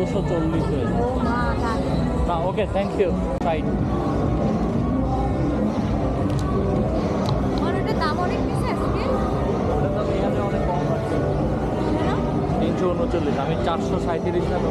দুশো চল্লিশ না ওকে থ্যাংক ইউ রাইট আমার অনেক কম আছে। কেন? তিনশো উনচল্লিশ আমি চারশো সাঁত্রিশ টাকা।